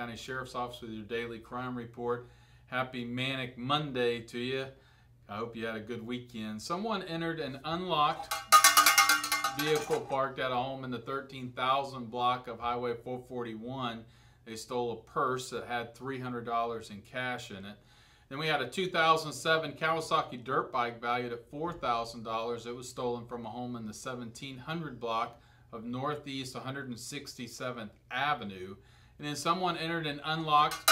County Sheriff's Office with your daily crime report. Happy Manic Monday to you. I hope you had a good weekend. Someone entered an unlocked vehicle parked at a home in the 13,000 block of Highway 441. They stole a purse that had $300 in cash in it. Then we had a 2007 Kawasaki dirt bike valued at $4,000. It was stolen from a home in the 1700 block of Northeast 167th Avenue. And then someone entered an unlocked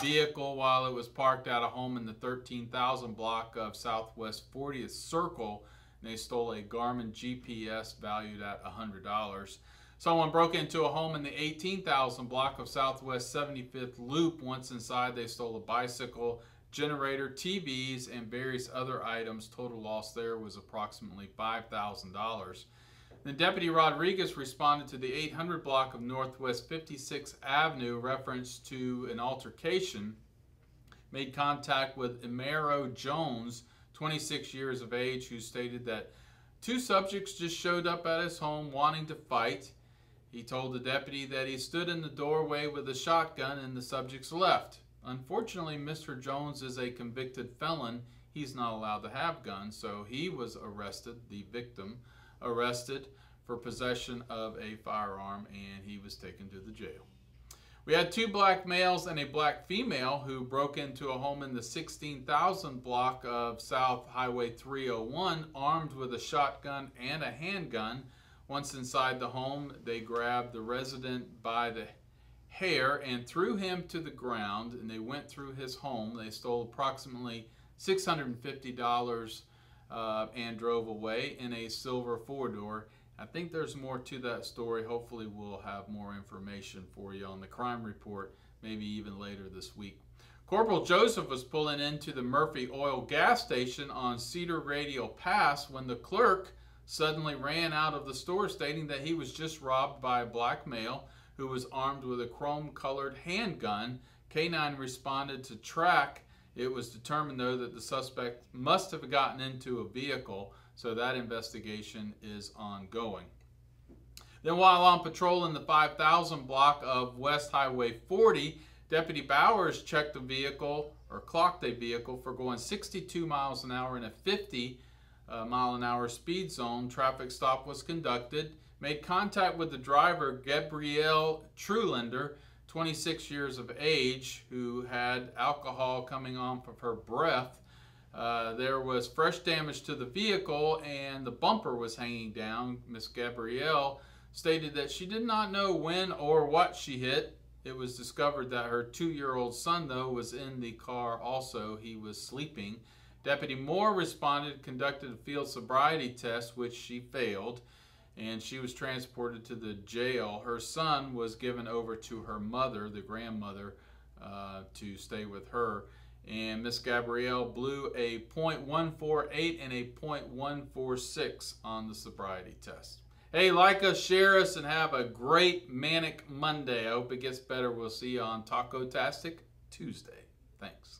vehicle while it was parked at a home in the 13,000 block of Southwest 40th Circle. And they stole a Garmin GPS valued at $100. Someone broke into a home in the 18,000 block of Southwest 75th Loop. Once inside, they stole a bicycle, generator, TVs, and various other items. Total loss there was approximately $5,000. Then Deputy Rodriguez responded to the 800 block of Northwest 56th Avenue reference to an altercation, made contact with Emero Jones, 26 years of age, who stated that two subjects just showed up at his home wanting to fight. He told the deputy that he stood in the doorway with a shotgun and the subjects left. Unfortunately, Mr. Jones is a convicted felon. He's not allowed to have guns, so he was arrested, the victim arrested for possession of a firearm, and he was taken to the jail. We had two black males and a black female who broke into a home in the 16,000 block of South Highway 301 armed with a shotgun and a handgun. Once inside the home, they grabbed the resident by the hair and threw him to the ground, and they went through his home. They stole approximately $650 uh, and drove away in a silver four door. I think there's more to that story. Hopefully, we'll have more information for you on the crime report, maybe even later this week. Corporal Joseph was pulling into the Murphy Oil gas station on Cedar Radial Pass when the clerk suddenly ran out of the store stating that he was just robbed by a black male who was armed with a chrome colored handgun. K9 responded to track. It was determined, though, that the suspect must have gotten into a vehicle, so that investigation is ongoing. Then, while on patrol in the 5000 block of West Highway 40, Deputy Bowers checked a vehicle or clocked a vehicle for going 62 miles an hour in a 50 uh, mile an hour speed zone. Traffic stop was conducted. Made contact with the driver, Gabrielle Trulander, 26 years of age, who had alcohol coming off of her breath. Uh, there was fresh damage to the vehicle and the bumper was hanging down. Miss Gabrielle stated that she did not know when or what she hit. It was discovered that her two year old son, though, was in the car also. He was sleeping. Deputy Moore responded, conducted a field sobriety test, which she failed, and she was transported to the jail. Her son was given over to her mother, the grandmother, uh, to stay with her. And Miss Gabrielle blew a .148 and a .146 on the sobriety test. Hey, like us, share us, and have a great manic Monday. I hope it gets better. We'll see you on Taco Tastic Tuesday. Thanks.